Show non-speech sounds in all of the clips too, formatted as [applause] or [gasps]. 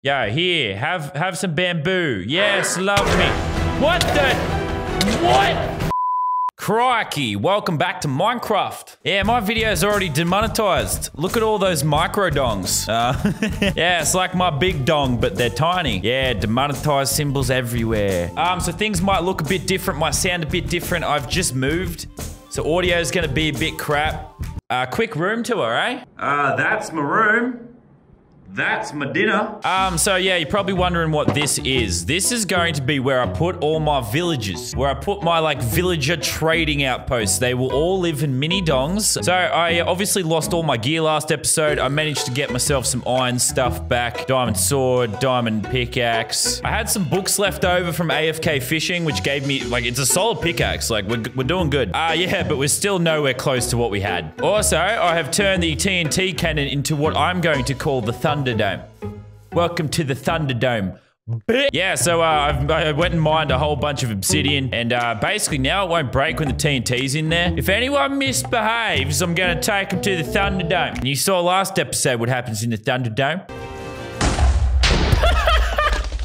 Yo, here, have have some bamboo. Yes, love me. What the? What? Crikey, welcome back to Minecraft. Yeah, my video is already demonetized. Look at all those micro dongs. Uh, [laughs] yeah, it's like my big dong, but they're tiny. Yeah, demonetized symbols everywhere. Um, so things might look a bit different, might sound a bit different. I've just moved, so audio is gonna be a bit crap. Uh, quick room tour, eh? Uh, that's my room. That's my dinner. Um, so yeah, you're probably wondering what this is. This is going to be where I put all my villagers, where I put my like villager trading outposts. They will all live in mini dongs. So I obviously lost all my gear last episode. I managed to get myself some iron stuff back. Diamond sword, diamond pickaxe. I had some books left over from AFK fishing, which gave me like, it's a solid pickaxe. Like we're, we're doing good. Ah, uh, yeah, but we're still nowhere close to what we had. Also, I have turned the TNT cannon into what I'm going to call the Thunder Thunderdome. Welcome to the Thunderdome. Yeah, so uh, i went and mined a whole bunch of obsidian, and uh, basically now it won't break when the TNT's in there. If anyone misbehaves, I'm gonna take them to the Thunderdome. And you saw last episode what happens in the Thunderdome.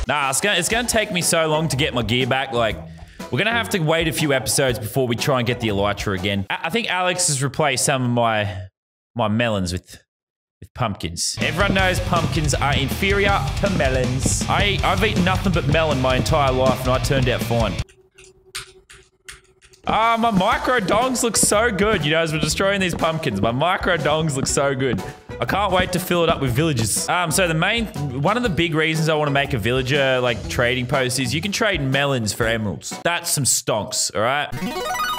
[laughs] nah, it's gonna, it's gonna take me so long to get my gear back, like... We're gonna have to wait a few episodes before we try and get the elytra again. I, I think Alex has replaced some of my my melons with with pumpkins. Everyone knows pumpkins are inferior to melons. I, I've eaten nothing but melon my entire life and I turned out fine. Ah, my micro dongs look so good. You know, as we're destroying these pumpkins, my micro dongs look so good. I can't wait to fill it up with villagers. Um, so the main, one of the big reasons I want to make a villager, like, trading post is you can trade melons for emeralds. That's some stonks, all right?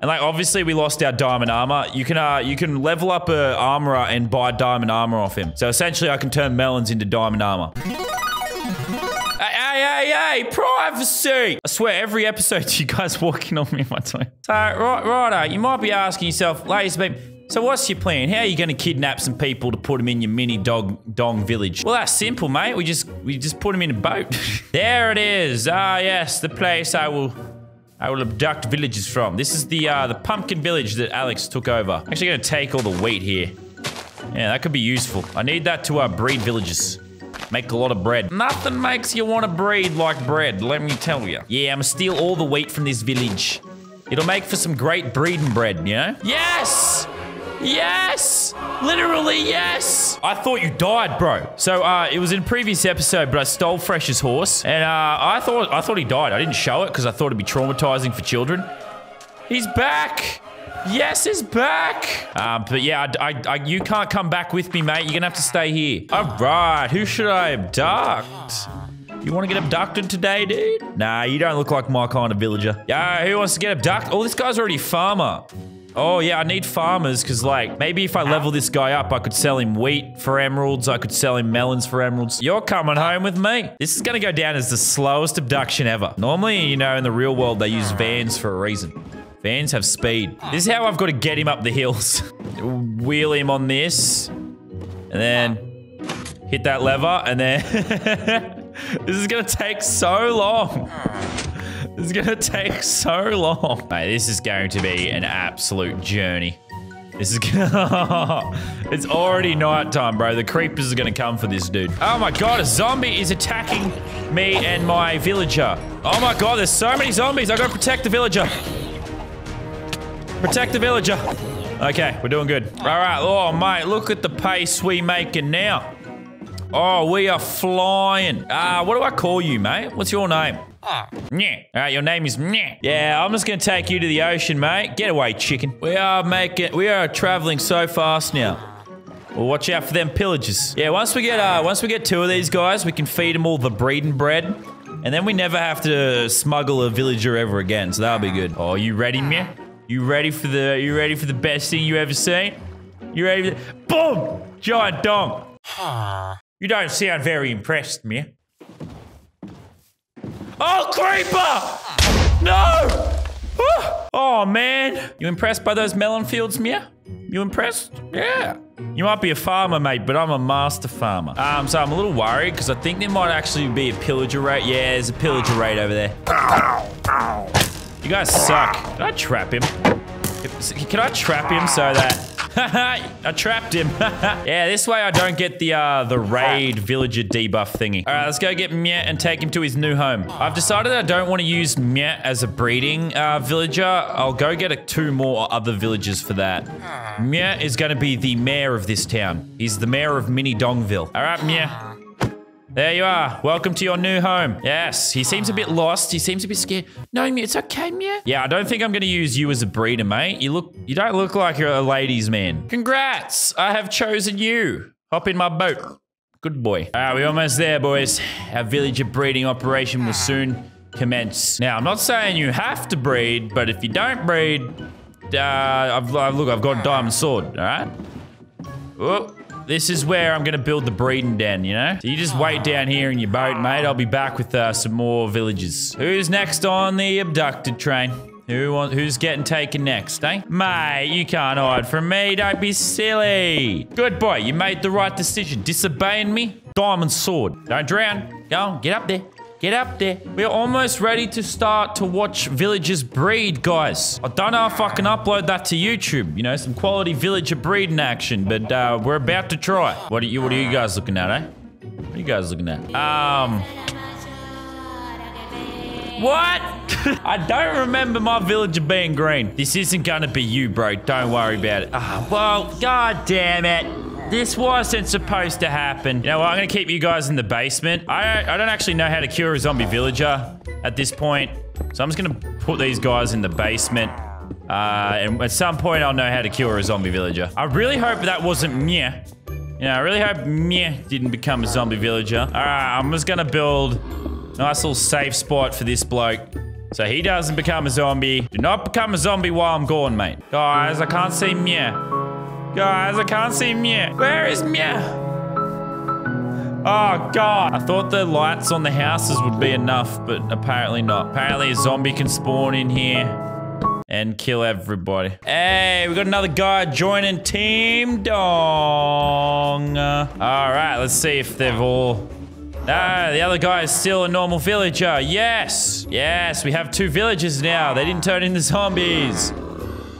And like obviously we lost our diamond armor. You can uh you can level up a armorer and buy diamond armor off him. So essentially I can turn melons into diamond armor. Hey, hey, hey, privacy! I swear, every episode [laughs] you guys walking on me my time. So, right, righto, you might be asking yourself, ladies and so what's your plan? How are you going to kidnap some people to put them in your mini dog dong village? Well, that's simple, mate. We just we just put them in a boat. [laughs] there it is. Ah, yes, the place I will I will abduct villages from. This is the uh, the pumpkin village that Alex took over. I'm Actually gonna take all the wheat here. Yeah, that could be useful. I need that to uh, breed villages. Make a lot of bread. Nothing makes you want to breed like bread, let me tell you. Yeah, I'm gonna steal all the wheat from this village. It'll make for some great breeding bread, you know? Yes! Yes! Literally, yes! I thought you died, bro. So, uh, it was in a previous episode, but I stole Fresh's horse, and, uh, I thought, I thought he died. I didn't show it because I thought it'd be traumatizing for children. He's back! Yes, he's back! Um, but yeah, I, I, I, you can't come back with me, mate. You're gonna have to stay here. All right, who should I abduct? You want to get abducted today, dude? Nah, you don't look like my kind of villager. Yeah, who wants to get abducted? Oh, this guy's already farmer. Oh, yeah, I need farmers because, like, maybe if I level this guy up, I could sell him wheat for emeralds. I could sell him melons for emeralds. You're coming home with me. This is going to go down as the slowest abduction ever. Normally, you know, in the real world, they use vans for a reason. Vans have speed. This is how I've got to get him up the hills. [laughs] Wheel him on this. And then hit that lever. And then... [laughs] this is going to take so long. It's gonna take so long. Mate, this is going to be an absolute journey. This is gonna... [laughs] it's already nighttime, bro. The creepers are gonna come for this dude. Oh my god, a zombie is attacking me and my villager. Oh my god, there's so many zombies. I gotta protect the villager. Protect the villager. Okay, we're doing good. All right, oh mate, look at the pace we making now. Oh, we are flying. Ah, uh, what do I call you, mate? What's your name? Yeah. All right, your name is. Yeah, I'm just gonna take you to the ocean, mate. Get away, chicken. We are making, we are traveling so fast now. Well, watch out for them pillagers. Yeah, once we get, uh, once we get two of these guys, we can feed them all the breeding bread. And then we never have to smuggle a villager ever again, so that'll be good. Oh, you ready, Mia? You ready for the, you ready for the best thing you ever seen? You ready for the, boom! Giant dong. You don't sound very impressed, Mia. Oh, creeper! No! Oh, man. You impressed by those melon fields, Mia? You impressed? Yeah. You might be a farmer, mate, but I'm a master farmer. Um, so I'm a little worried because I think there might actually be a pillager raid. Yeah, there's a pillager raid over there. You guys suck. Can I trap him? Can I trap him so that [laughs] I trapped him. [laughs] yeah, this way I don't get the uh, the raid villager debuff thingy. All right, let's go get Mia and take him to his new home. I've decided I don't want to use Mia as a breeding uh, villager. I'll go get a, two more other villagers for that. Mia is going to be the mayor of this town. He's the mayor of Mini Dongville. All right, Mia. There you are. Welcome to your new home. Yes, he seems a bit lost. He seems a bit scared. No, Mia, it's okay, Mew. Yeah, I don't think I'm going to use you as a breeder, mate. You look, you don't look like you're a ladies' man. Congrats. I have chosen you. Hop in my boat. Good boy. All right, we're almost there, boys. Our villager breeding operation will soon commence. Now, I'm not saying you have to breed, but if you don't breed, uh, I've, uh, look, I've got a diamond sword, all right? This is where I'm gonna build the breeding den, you know? So you just wait down here in your boat, mate. I'll be back with uh, some more villagers. Who's next on the abducted train? Who want, who's getting taken next, eh? Mate, you can't hide from me. Don't be silly. Good boy, you made the right decision. Disobeying me? Diamond sword. Don't drown. Go on, get up there. Get up there. We're almost ready to start to watch villagers breed, guys. I don't know if I can upload that to YouTube. You know, some quality villager breeding action, but uh, we're about to try. What are you? What are you guys looking at, eh? What are you guys looking at? Um. What? [laughs] I don't remember my villager being green. This isn't gonna be you, bro. Don't worry about it. Ah, well, god damn it. This wasn't supposed to happen. You know what? I'm to keep you guys in the basement. I, I don't actually know how to cure a zombie villager at this point. So I'm just to put these guys in the basement. Uh, and at some point, I'll know how to cure a zombie villager. I really hope that wasn't Mia. Yeah, I really hope Mia didn't become a zombie villager. All right, I'm just to build a nice little safe spot for this bloke. So he doesn't become a zombie. Do not become a zombie while I'm gone, mate. Guys, I can't see Mia. Guys, I can't see Mia. Where is Mia? Oh, God. I thought the lights on the houses would be enough, but apparently not. Apparently a zombie can spawn in here and kill everybody. Hey, we got another guy joining Team Dong. all right, let's see if they've all... No, the other guy is still a normal villager. Yes. Yes, we have two villagers now. They didn't turn into zombies.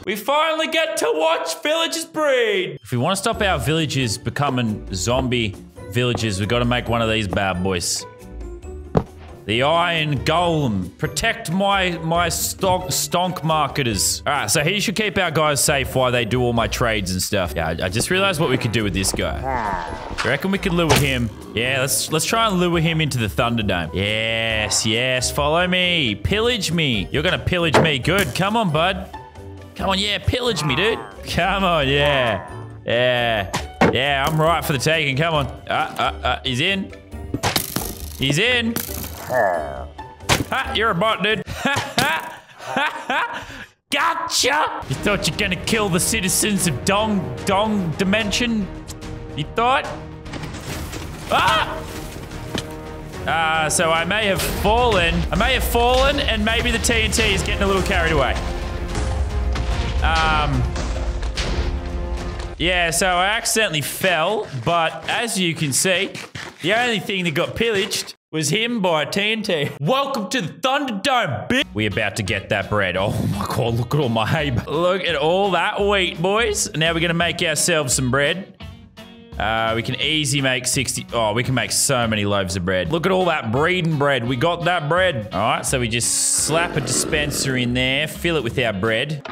We finally get to watch villagers breed. If we want to stop our villagers becoming zombie villagers, we've got to make one of these bad boys. The Iron Golem. Protect my my stock stonk marketers. All right, so he should keep our guys safe while they do all my trades and stuff. Yeah, I, I just realized what we could do with this guy. You reckon we could lure him? Yeah, let's let's try and lure him into the Thunderdome. Yes, yes, follow me. Pillage me. You're gonna pillage me. Good. Come on, bud. Come on, yeah, pillage me, dude. Come on, yeah. Yeah. Yeah, I'm right for the taking. Come on. Uh, uh, uh, he's in. He's in. Ha, you're a bot, dude. [laughs] gotcha! You thought you're gonna kill the citizens of Dong Dong Dimension? You thought? Ah! Uh, so I may have fallen. I may have fallen, and maybe the TNT is getting a little carried away. Um, yeah, so I accidentally fell, but as you can see, the only thing that got pillaged was him by TNT. Welcome to the Thunderdome, bitch. We about to get that bread. Oh my god, look at all my hay. Look at all that wheat, boys. Now we're gonna make ourselves some bread. Uh, we can easy make 60. Oh, we can make so many loaves of bread. Look at all that breeding bread. We got that bread. All right, so we just slap a dispenser in there, fill it with our bread.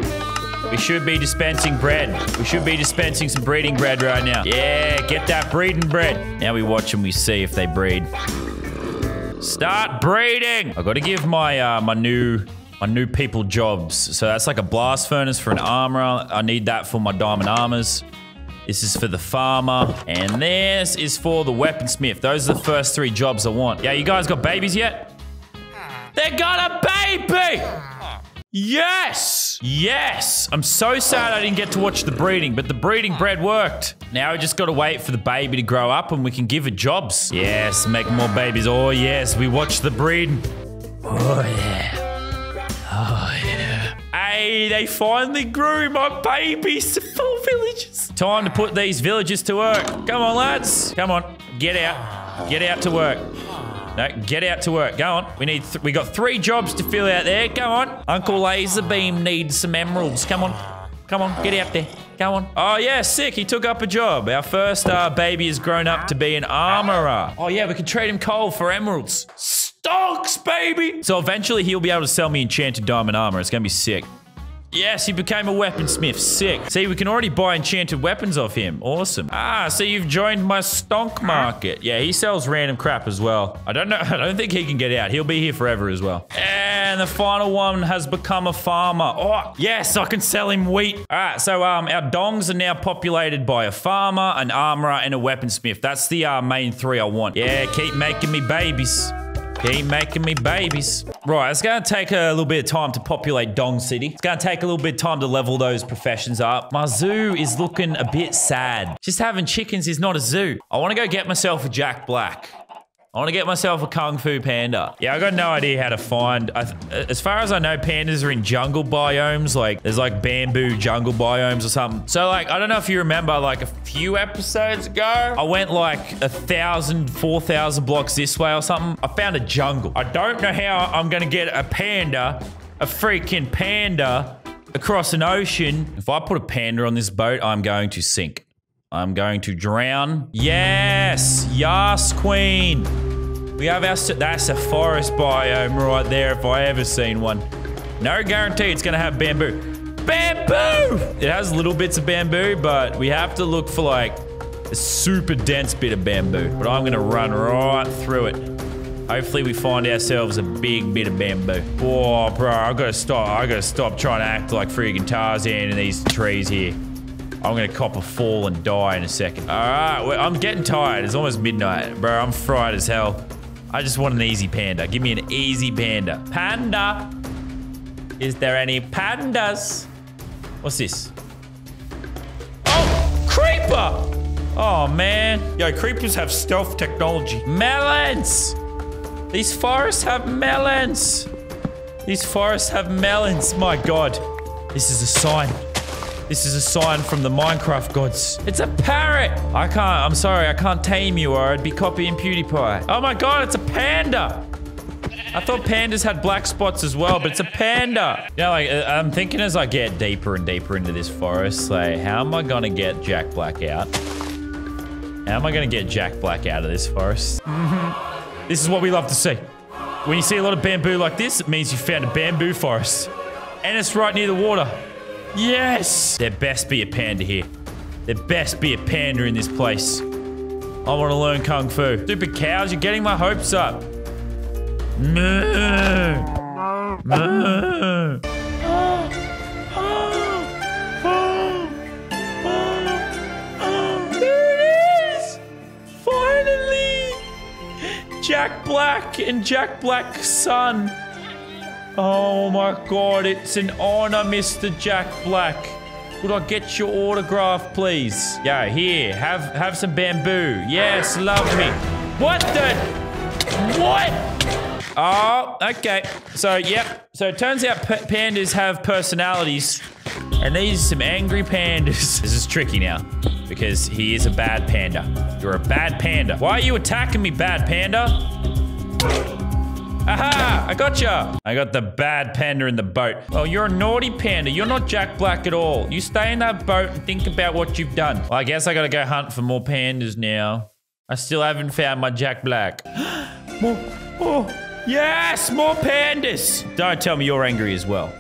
We should be dispensing bread. We should be dispensing some breeding bread right now. Yeah, get that breeding bread. Now we watch and we see if they breed. Start breeding. I got to give my uh, my new my new people jobs. So that's like a blast furnace for an armorer. I need that for my diamond armors. This is for the farmer. And this is for the weaponsmith. Those are the first three jobs I want. Yeah, you guys got babies yet? They got a baby! Yes! Yes! I'm so sad I didn't get to watch the breeding, but the breeding bread worked. Now we just gotta wait for the baby to grow up and we can give it jobs. Yes, make more babies. Oh yes, we watch the breeding. Oh yeah. Oh yeah. Hey, they finally grew my babies to full villages. Time to put these villages to work. Come on, lads. Come on. Get out. Get out to work. No, get out to work. Go on. We need. we got three jobs to fill out there. Go on. Uncle Lazarbeam needs some emeralds. Come on. Come on. Get out there. Go on. Oh, yeah, sick. He took up a job. Our first uh, baby has grown up to be an armorer. Oh, yeah, we can trade him coal for emeralds. Stonks, baby. So eventually he'll be able to sell me enchanted diamond armor. It's going to be sick. Yes, he became a weaponsmith. Sick. See, we can already buy enchanted weapons off him. Awesome. Ah, so you've joined my stonk market. Yeah, he sells random crap as well. I don't know. [laughs] I don't think he can get out. He'll be here forever as well. And the final one has become a farmer. Oh, yes, I can sell him wheat. All right, so um, our dongs are now populated by a farmer, an armorer, and a weaponsmith. That's the uh, main three I want. Yeah, keep making me babies. Keep making me babies. Right, it's to take a little bit of time to populate Dong City. It's to take a little bit of time to level those professions up. My zoo is looking a bit sad. Just having chickens is not a zoo. I want to go get myself a Jack Black. I want to get myself a Kung Fu Panda. Yeah, I got no idea how to find. as far as I know, pandas are in jungle biomes. Like, there's like bamboo jungle biomes or something. So, like, I don't know if you remember, like a few episodes ago, I went like a thousand, four thousand blocks this way or something. I found a jungle. I don't know how I'm gonna get a panda, a freaking panda, across an ocean. If I put a panda on this boat, I'm going to sink. I'm going to drown. Yes! Yes, queen! We have our... That's a forest biome right there if I ever seen one. No guarantee it's going to have bamboo. Bamboo! It has little bits of bamboo, but we have to look for like a super dense bit of bamboo. But I'm going to run right through it. Hopefully we find ourselves a big bit of bamboo. Oh, bro, I gotta stop. I gotta stop trying to act like freaking Tarzan in these trees here. I'm gonna cop a fall and die in a second. All right, well, I'm getting tired. It's almost midnight. Bro, I'm fried as hell. I just want an easy panda. Give me an easy panda. Panda! Is there any pandas? What's this? Oh, creeper! Oh, man. Yo, creepers have stealth technology. Melons! These forests have melons! These forests have melons. My god. This is a sign. This is a sign from the Minecraft gods. It's a parrot! I can't, I'm sorry, I can't tame you or I'd be copying PewDiePie. Oh my god, it's a panda! I thought pandas had black spots as well, but it's a panda. Yeah, like, uh, I'm thinking as I get deeper and deeper into this forest, like, how am I gonna get Jack Black out? How am I gonna get Jack Black out of this forest? [laughs] This is what we love to see. When you see a lot of bamboo like this, it means you found a bamboo forest. And it's right near the water. Yes! There best be a panda here. There best be a panda in this place. I want to learn Kung Fu. Stupid cows, you're getting my hopes up. Moo! Jack Black and Jack Black's son. Oh my god, it's an honor, Mr. Jack Black. Could I get your autograph, please? Yeah, here, have have some bamboo. Yes, love me. What the? What? Oh, okay. So, yep. So it turns out pandas have personalities. And these are some angry pandas. [laughs] This is tricky now. Because he is a bad panda. You're a bad panda. Why are you attacking me, bad panda? Aha! I gotcha! I got the bad panda in the boat. Oh, you're a naughty panda. You're not Jack Black at all. You stay in that boat and think about what you've done. Well, I guess I gotta go hunt for more pandas now. I still haven't found my Jack Black. [gasps] more, oh, yes, more pandas. Don't tell me you're angry as well.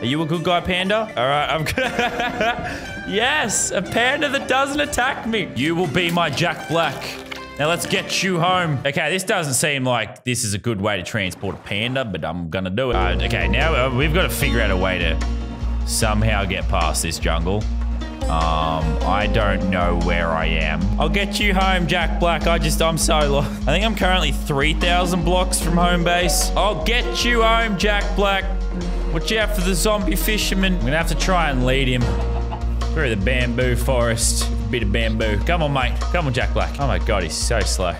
Are you a good guy, panda? All right, I'm gonna... [laughs] yes, a panda that doesn't attack me. You will be my Jack Black. Now let's get you home. Okay, this doesn't seem like this is a good way to transport a panda, but I'm gonna do it. Uh, okay, now uh, we've got to figure out a way to somehow get past this jungle. Um, I don't know where I am. I'll get you home, Jack Black. I just, I'm so lost. I think I'm currently 3,000 blocks from home base. I'll get you home, Jack Black. Watch out for the zombie fisherman. I'm gonna have to try and lead him through the bamboo forest bit of bamboo. Come on, mate. Come on, Jack Black. Oh my god, he's so slow.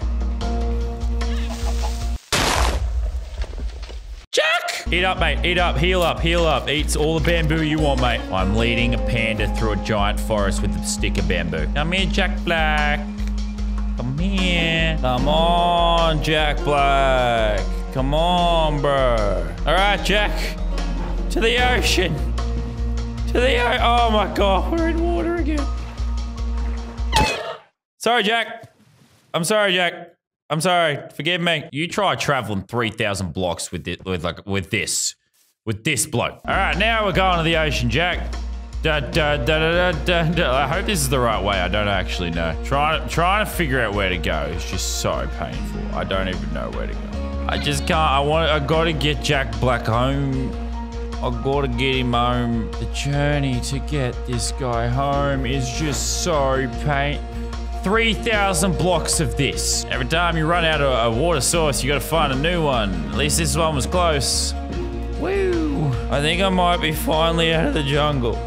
Jack! Eat up, mate. Eat up. Heal up. Heal up. Eats all the bamboo you want, mate. I'm leading a panda through a giant forest with a stick of bamboo. Come here, Jack Black. Come here. Come on, Jack Black. Come on, bro. All right, Jack. To the ocean. To the oh my god, we're in water again. Sorry, Jack. I'm sorry, Jack. I'm sorry. Forgive me. You try traveling 3,000 blocks with it, with like with this, with this bloke. All right, now we're going to the ocean, Jack. Da, da, da, da, da, da. I hope this is the right way. I don't actually know. Trying, trying to figure out where to go is just so painful. I don't even know where to go. I just can't. I want. I gotta get Jack Black home. I gotta get him home. The journey to get this guy home is just so pain. 3,000 blocks of this. Every time you run out of a water source, you gotta find a new one. At least this one was close. Woo! I think I might be finally out of the jungle.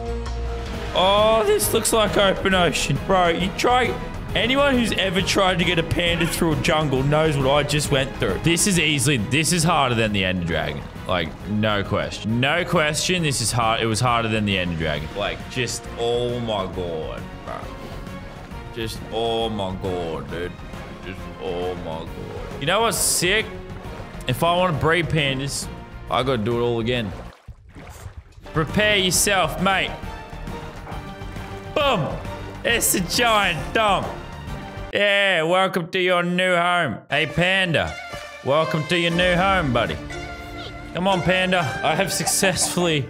Oh, this looks like open ocean. Bro, you try... Anyone who's ever tried to get a panda through a jungle knows what I just went through. This is easily... This is harder than the Ender Dragon. Like, no question. No question, this is hard. It was harder than the Ender Dragon. Like, just... Oh my god. Just... Oh my god, dude. Just... Oh my god. You know what's sick? If I want to breed pandas, I gotta do it all again. Prepare yourself, mate. Boom! It's a giant dump. Yeah, welcome to your new home. Hey, Panda. Welcome to your new home, buddy. Come on, Panda. I have successfully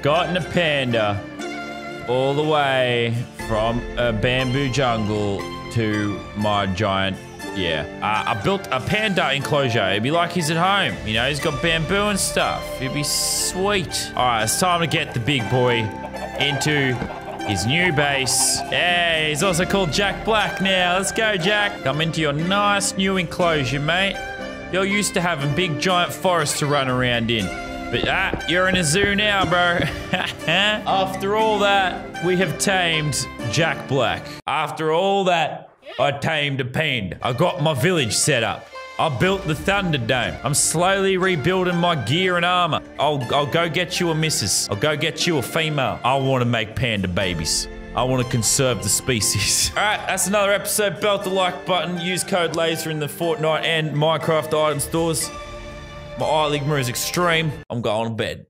gotten a panda all the way from a bamboo jungle to my giant yeah. Uh, I built a panda enclosure. It'd be like he's at home. You know, he's got bamboo and stuff. It'd be sweet. All right, it's time to get the big boy into his new base. Hey, he's also called Jack Black now. Let's go, Jack. Come into your nice new enclosure, mate. You're used to having big giant forests to run around in. But ah, you're in a zoo now, bro. [laughs] After all that, we have tamed Jack Black. After all that, I tamed a panda. I got my village set up. I built the Thunderdome. I'm slowly rebuilding my gear and armor. I'll, I'll go get you a missus. I'll go get you a female. I want to make panda babies. I want to conserve the species. [laughs] All right, that's another episode. Belt the like button. Use code LAZAR in the Fortnite and Minecraft item stores. My eye ligma is extreme. I'm going to bed.